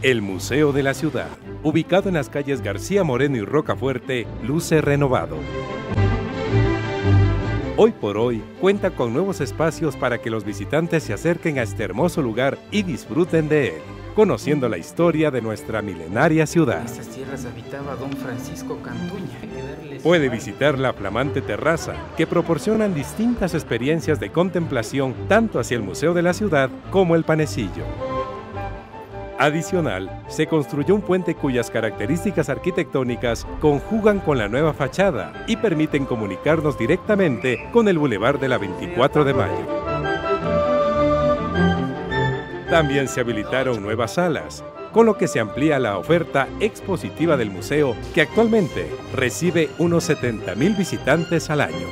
El Museo de la Ciudad, ubicado en las calles García Moreno y Rocafuerte, luce renovado. Hoy por hoy cuenta con nuevos espacios para que los visitantes se acerquen a este hermoso lugar y disfruten de él, conociendo la historia de nuestra milenaria ciudad. En estas tierras habitaba don Francisco Cantuña. Puede visitar la flamante terraza, que proporcionan distintas experiencias de contemplación tanto hacia el Museo de la Ciudad como el Panecillo. Adicional, se construyó un puente cuyas características arquitectónicas conjugan con la nueva fachada y permiten comunicarnos directamente con el Boulevard de la 24 de Mayo. También se habilitaron nuevas salas, con lo que se amplía la oferta expositiva del museo, que actualmente recibe unos 70.000 visitantes al año.